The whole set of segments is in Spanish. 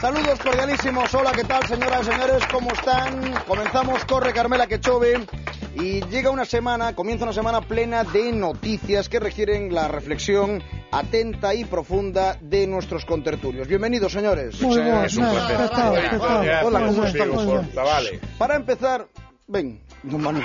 Saludos cordialísimos. Hola, ¿qué tal, señoras y señores? ¿Cómo están? Comenzamos Corre Carmela que chove y llega una semana, comienza una semana plena de noticias que requieren la reflexión atenta y profunda de nuestros contertulios. Bienvenidos, señores. Muy bien, Es un nada, placer. ¿qué tal? ¿Qué tal? Hola, ¿cómo están? Vale. Para empezar, ven, don Manuel.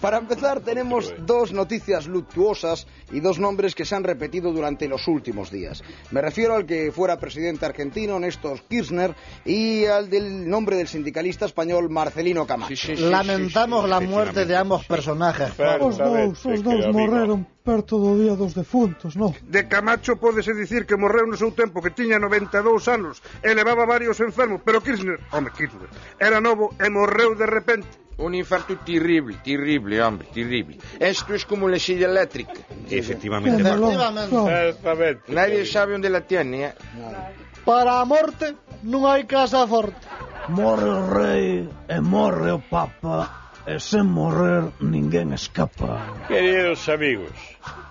Para empezar, tenemos dos noticias luctuosas y dos nombres que se han repetido durante los últimos días. Me refiero al que fuera presidente argentino, Néstor Kirchner, y al del nombre del sindicalista español Marcelino Camacho. Sí, sí, sí, Lamentamos sí, sí, la muerte de ambos personajes. Pablo. Os dous, os dous morreron perto do día dos defuntos, non? De Camacho pódese dicir que morreu no seu tempo que tiña 92 anos e levaba varios enfermos, pero Kirchner, home, Kirchner, era novo e morreu de repente. Un infarto terrible, terrible, hombre, terrible. Esto es como la silla eléctrica. Efectivamente. Efectivamente. No. Exactamente. Nadie sabe onde la tiene, eh? Para a morte non hai casa forte. Morre o rei e morre o papa sen morrer ninguén escapa. Queridos amigos,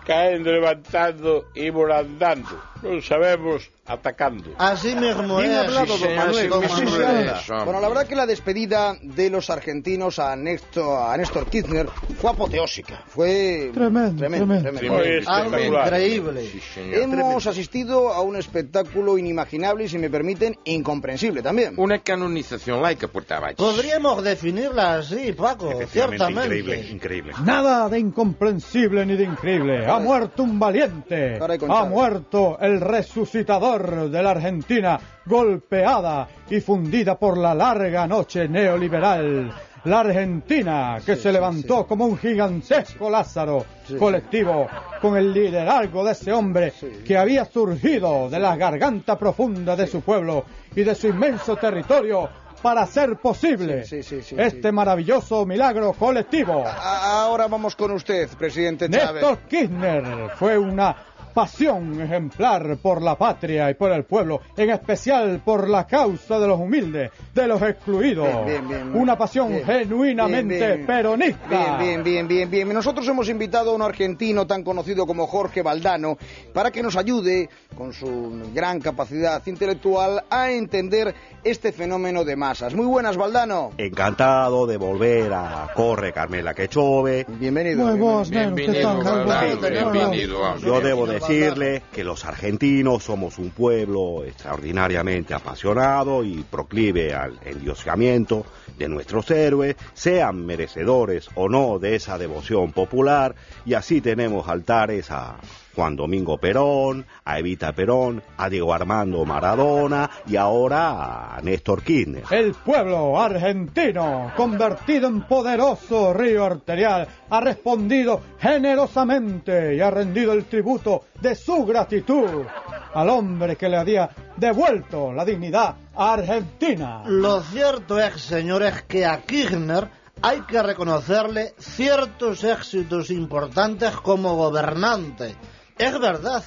caendo, levantando e andando. Non sabemos atacando. Así mesmo Bien é. hablado, sí, don sí, Manuel. sí, don Manuel. Bueno, la verdad que la despedida de los argentinos a Néstor, a Néstor Kirchner fue apoteósica. Fue Tremendo, tremendo. tremendo. Algo espectacular. increíble. Sí, señor. Hemos asistido a un espectáculo inimaginable y, si me permiten, incomprensible también. Una canonización laica por. Podríamos definirla así, Paco, Efectivamente, ciertamente. increíble, increíble. Nada de incomprensible ni de increíble. Ha muerto un valiente. Ha muerto el resucitador de la Argentina, golpeada y fundida por la larga noche neoliberal. La Argentina, que se levantó como un gigantesco Lázaro colectivo, con el liderazgo de ese hombre que había surgido de la garganta profunda de su pueblo y de su inmenso territorio para hacer posible Sí, sí, sí, este maravilloso milagro colectivo. A- Ahora vamos con usted, presidente Chávez. Néstor Kirchner fue una pasión ejemplar por la patria y por el pueblo, en especial por la causa de los humildes, de los excluidos. Bien, bien, bien. una pasión Bien. genuinamente Bien, bien. peronista. Bien, bien, bien, bien, bien. Nosotros hemos invitado a un argentino tan conocido como Jorge Valdano para que nos ayude, con su gran capacidad intelectual, a entender este fenómeno de masas. Muy buenas, Valdano. Encantado de volver a Corre Carmela que chove. Bienvenido. Bienvenido. Bienvenido, bienvenido, hombre. Yo debo Bienvenido, decirle que los argentinos somos un pueblo extraordinariamente apasionado y proclive al endiosamiento de nuestros héroes, sean merecedores o no de esa devoción popular, y así tenemos altares a Juan Domingo Perón, a Evita Perón, a Diego Armando Maradona y ahora a Néstor Kirchner. El pueblo argentino, convertido en poderoso río arterial, ha respondido generosamente y ha rendido el tributo de su gratitud al hombre que le había devuelto la dignidad a Argentina. Lo cierto es, señores, que a Kirchner hay que reconocerle ciertos éxitos importantes como gobernante. Es verdad.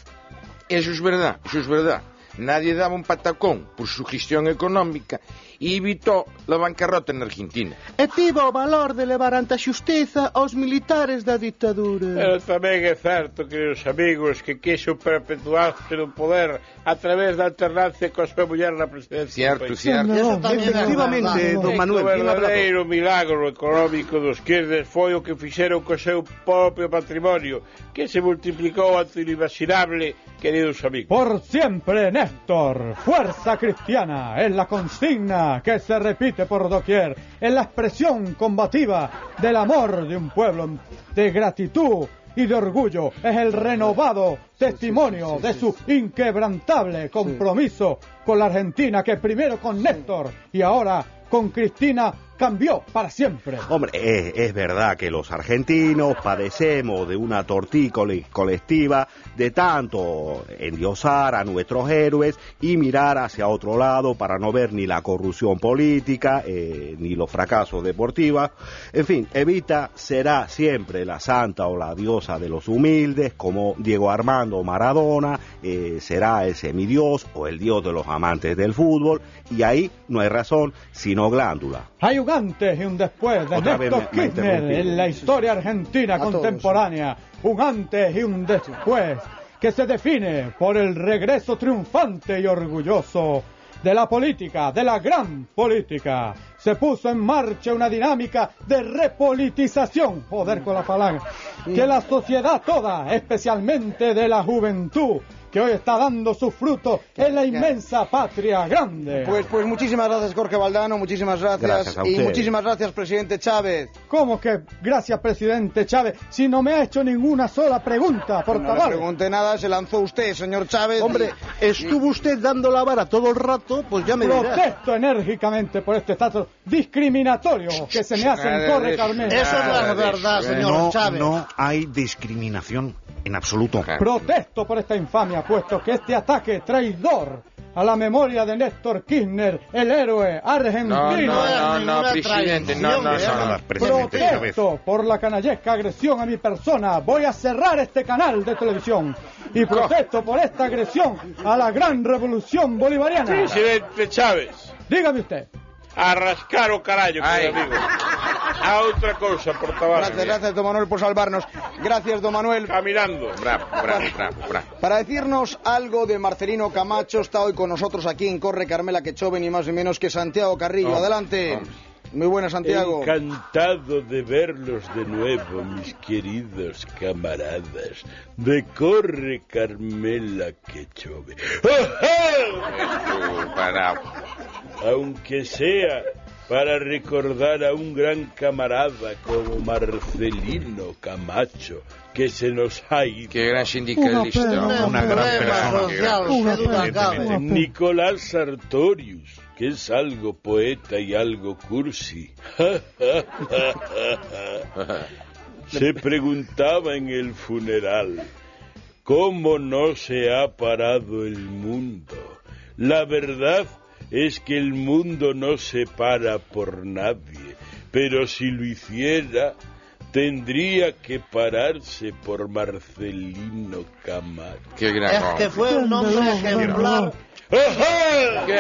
Eso es verdad, eso es verdad. nadie daba un patacón por su gestión económica e evitou a bancarrota en Argentina. E tivo o valor de levar ante a xustiza aos militares da ditadura. Pero tamén é certo, queridos amigos, que quiso perpetuarse no poder a través da alternancia coa súa muller na presidencia. Cierto, cierto. No, no, efectivamente, don Manuel. O verdadeiro milagro económico dos Quirdes foi o que fixeron co seu propio patrimonio, que se multiplicou ante o inimaginable, queridos amigos. Por siempre, né? Néstor, fuerza cristiana, es la consigna que se repite por doquier, es la expresión combativa del amor de un pueblo, de gratitud y de orgullo, es el renovado testimonio de su inquebrantable compromiso con la Argentina, que primero con Néstor y ahora con Cristina cambió para siempre. Hombre, es, verdad que los argentinos padecemos de una tortícolis colectiva de tanto endiosar a nuestros héroes y mirar hacia otro lado para no ver ni la corrupción política eh, ni los fracasos deportivos. En fin, Evita será siempre la santa o la diosa de los humildes, como Diego Armando Maradona eh, será el semidios o el dios de los amantes del fútbol, y ahí no hay razón sino glándula. Hay un antes y un después de Otra Néstor me- Kirchner en la historia argentina A todos. contemporánea. Un antes y un después que se define por el regreso triunfante y orgulloso de la política, de la gran política. Se puso en marcha una dinámica de repolitización, joder con la palabra, que la sociedad toda, especialmente de la juventud, que hoy está dando su fruto en la inmensa patria grande. Pues, pues muchísimas gracias, Jorge Valdano, muchísimas gracias. Gracias a y muchísimas gracias, presidente Chávez. ¿Cómo que gracias, presidente Chávez, si no me ha hecho ninguna sola pregunta, por No le favor? pregunté nada, se lanzó usted, señor Chávez. Hombre, estuvo usted dando la vara todo el rato, pues ya me dirá. Protesto enérgicamente por este trato discriminatorio que se me hace en Nada Torre. Carmen. Eso no es verdad, ¿eh? señor No, Chávez. no hay discriminación en absoluto. Protesto por esta infamia, puesto que este ataque traidor a la memoria de Néstor Kirchner, el héroe argentino. No, no, no, no, presidente, no, no, no. Protesto por la canallesca agresión a mi persona. Voy a cerrar este canal de televisión. Y protesto por esta agresión a la gran revolución bolivariana. Presidente Chávez, Dígame usted. a rascar o querido amigo. A outra cousa, por Gracias, tabaco. gracias, don Manuel, por salvarnos. Gracias, don Manuel. Caminando. Bravo, bravo, bravo, bravo. Para decirnos algo de Marcelino Camacho, está hoy con nosotros aquí en Corre Carmela Quechove, ni más ni menos que Santiago Carrillo. Adelante. Muy buenas, Santiago. Encantado de verlos de nuevo, mis queridos camaradas. De corre Carmela que chove. Esto, bravo. Aunque sea para recordar a un gran camarada como Marcelino Camacho, que se nos ha ido. Qué gran sindicalista. Una Una gran persona. social, pena. Nicolás Sartorius, que es algo poeta y algo cursi. Se preguntaba en el funeral, ¿cómo no se ha parado el mundo? La verdad es que el mundo no se para por nadie, pero si lo hiciera, tendría que pararse por Marcelino Camacho. Qué gran Es que fue un hombre ejemplar. ¡Ajá! Qué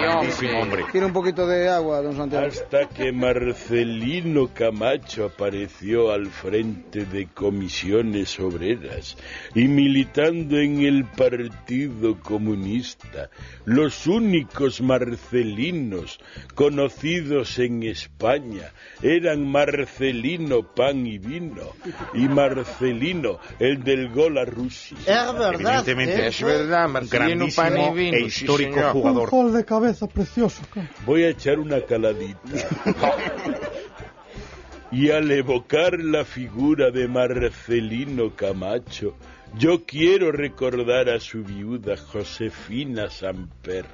Grandísimo hombre. Tiene un poquito de agua, don Santiago. Hasta que Marcelino Camacho apareció al frente de comisiones obreras y militando en el Partido Comunista, los únicos marcelinos conocidos en España eran Marcelino Pan y Vino y Marcelino el del gol a Rusia. Es verdad. Evidentemente. ¿eh? Es verdad, Marcelino Pan y Vino, e sí, histórico. Un jugador. gol de cabeza precioso. Voy a echar una caladita. Y al evocar la figura de Marcelino Camacho, yo quiero recordar a su viuda Josefina Samper,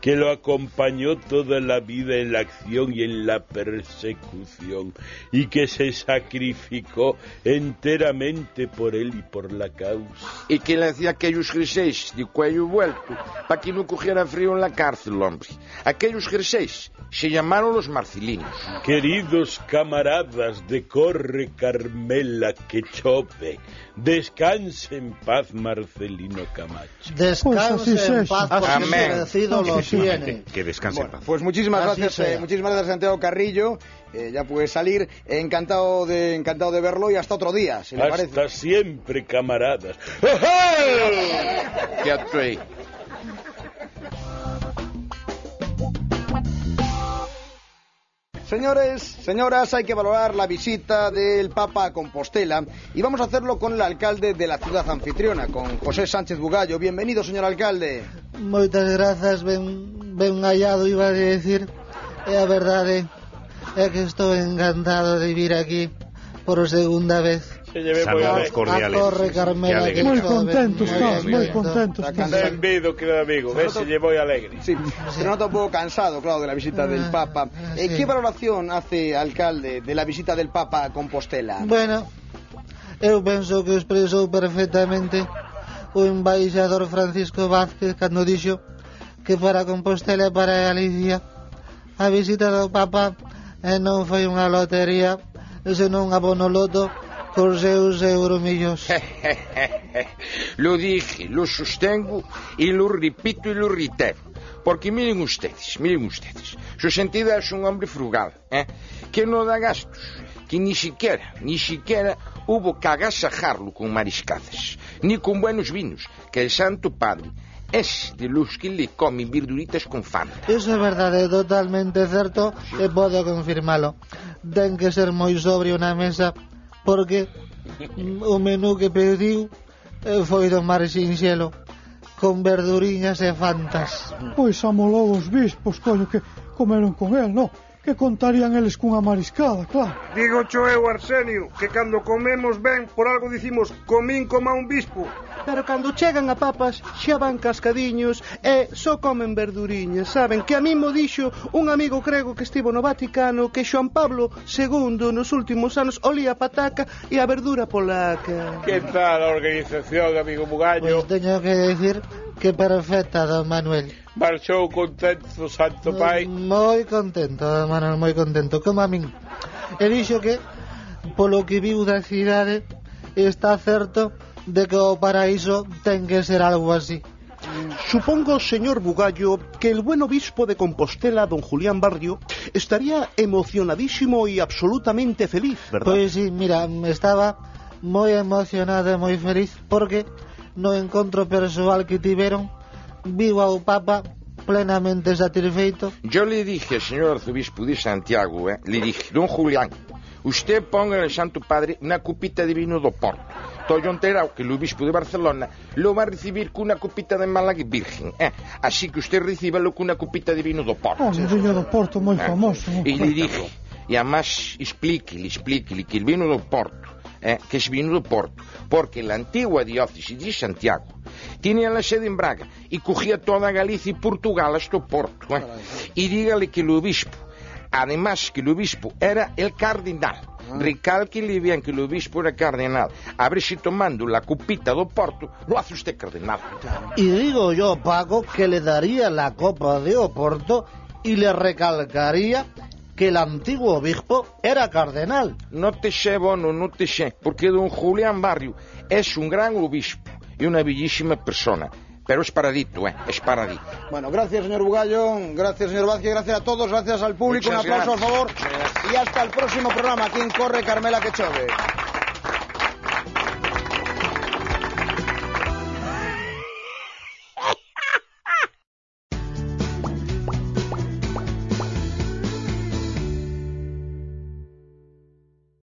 que lo acompañó toda la vida en la acción y en la persecución, y que se sacrificó enteramente por él y por la causa. Y que le hacía aquellos jerseys de cuello vuelto para que no cogiera frío en la cárcel, hombre. Aquellos jerseys se llamaron los marcelinos. Queridos camaradas de Corre Carmela que chove, descanse en paz Marcelino Camacho. Pues Descanse en es. paz porque Amén. merecido tiene. Que descanse en Bueno, paz. pues muchísimas Así gracias, eh, muchísimas gracias Santiago Carrillo. Eh, ya puede salir. Encantado de, encantado de verlo y hasta otro día, si le parece. Hasta siempre, camaradas. Atrae. Señores, señoras, hay que valorar la visita del Papa a Compostela y vamos a hacerlo con el alcalde de la ciudad anfitriona, con José Sánchez Bugallo. Bienvenido, señor alcalde. moitas grazas, ben, ben hallado, iba a decir. É a verdade, é que estou encantado de vir aquí por segunda vez. Saludos cordiales. A Torre Carmela. Que moi contentos todos, moi contentos. Ben vido, querido amigo, ves se llevo alegre. Sí, ah, se nota un poco cansado, claro, de la visita ah, del Papa. Ah, eh, sí. ¿Qué valoración hace, alcalde, de la visita del Papa a Compostela? Bueno, eu penso que expresou perfectamente o embaixador Francisco Vázquez cando dixo que para Compostela e para Galicia a visita do Papa eh, non foi unha lotería, senón abono bonoloto cos seus euromillos. lo dije, lo sostengo e lo repito e lo reitero. Porque miren ustedes, miren ustedes, su sentido es un hombre frugal, ¿eh? que no da gastos, que ni siquiera, ni siquiera hubo que agasajarlo con mariscadas, ni con buenos vinos, que el Santo Padre es de los que le comen verduritas con fanta. Eso es verdade, eh, é totalmente certo e eh, podo confirmalo. Ten que ser moi sobrio na mesa porque mm, o menú que pediu eh, foi do mar sin xelo con verduriñas e fantas. Pois amolou os bispos, coño, que comeron con el, non? que contarían eles cunha mariscada, claro. Digo cho eu, Arsenio, que cando comemos ben, por algo dicimos comín coma un bispo. Pero cando chegan a papas, xa van cascadiños e só comen verduriñas, saben? Que a mí mo dixo un amigo grego que estivo no Vaticano que Xoan Pablo II nos últimos anos olía a pataca e a verdura polaca. Que tal a organización, amigo Bugallo? Pois pues teño que decir que perfecta, don Manuel. Marchou contento, Santo Pai. Moi contento, Manuel, moi contento, como a min. E dixo que, polo que viu da cidade, está certo de que o paraíso ten que ser algo así. Supongo, señor Bugallo, que el buen obispo de Compostela, don Julián Barrio, estaría emocionadísimo y absolutamente feliz, ¿verdad? Pois sí, mira, estaba moi emocionado e moi feliz porque no encontro persoal que tiveron vivo ao Papa plenamente satisfeito Yo le dije al señor arzobispo de Santiago, eh, le dije, don Julián, usted ponga al Santo Padre una copita de vino do Porto. Estoy enterado que el obispo de Barcelona lo va a recibir con una copita de Málaga Virgen. eh. Así que usted recíbalo con una copita de vino do Porto. Oh, un viño do Porto moi Ah, famoso. Y le dije, y además explíquele, explíquele que el vino do Porto, eh, que es vino do Porto, porque la antigua diócesis de Santiago tenía la sede en Braga y cogía toda Galicia y Portugal hasta Porto. eh. Y dígale que el obispo, además que el obispo era el cardenal, recálquele bien que el obispo era cardenal, a ver si tomando la copita do Porto lo hace usted cardenal. Y digo yo, Paco, que le daría la copa de Oporto y le recalcaría que el antiguo obispo era cardenal. No te sé, Bono, no te sé, porque don Julián Barrio es un gran obispo y una bellísima persona. Pero es paradito, ¿eh? Es paradito. Bueno, gracias, señor Bugallo. Gracias, señor Vázquez. Gracias a todos. Gracias al público. Muchas Un aplauso, gracias. por favor. Y hasta el próximo programa. ¿Quién corre? Carmela Quechove.